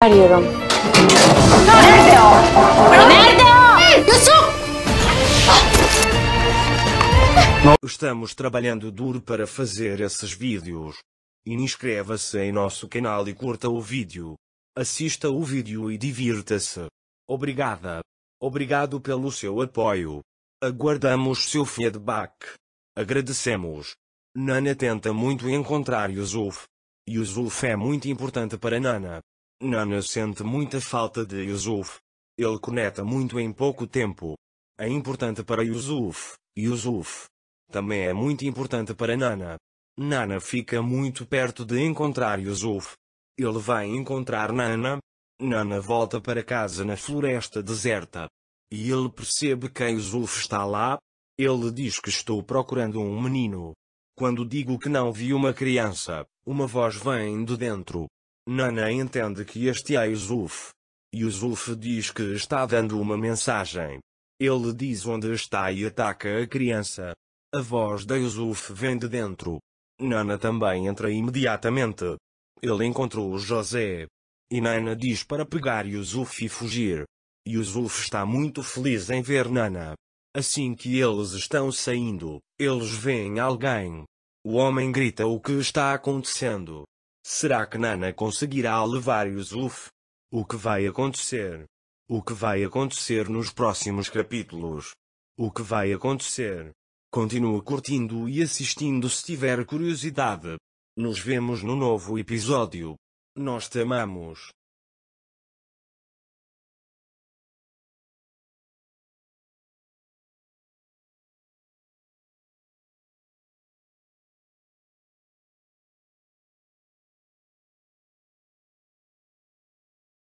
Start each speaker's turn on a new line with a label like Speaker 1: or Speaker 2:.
Speaker 1: Arıyorum.
Speaker 2: Nerede o? Nerede o? Yusuf!
Speaker 3: Estamos trabalhando duro para fazer esses vídeos. Inscreva-se em nosso canal e curta o vídeo. Assista o vídeo e divirta-se. Obrigada. Obrigado pelo seu apoio. Aguardamos seu feedback. Agradecemos. Nana tenta muito encontrar Yusuf. Yusuf é muito importante para Nana. Nana sente muita falta de Yusuf. Ele conecta muito em pouco tempo. É importante para Yusuf. Yusuf. Também é muito importante para Nana. Nana fica muito perto de encontrar Yusuf. Ele vai encontrar Nana. Nana volta para casa na floresta deserta. E ele percebe que Yusuf está lá. Ele diz que estou procurando um menino. Quando digo que não vi uma criança, uma voz vem de dentro. Nana entende que este é Yusuf. Yusuf diz que está dando uma mensagem. Ele diz onde está e ataca a criança. A voz de Yusuf vem de dentro. Nana também entra imediatamente. Ele encontrou José. E Nana diz para pegar Yusuf e fugir. Yusuf está muito feliz em ver Nana. Assim que eles estão saindo, eles veem alguém. O homem grita o que está acontecendo. Será que Nana conseguirá levar Yusuf? O que vai acontecer? O que vai acontecer nos próximos capítulos? O que vai acontecer? Continue curtindo e assistindo se tiver curiosidade. Nos vemos no novo episódio. Nós te amamos.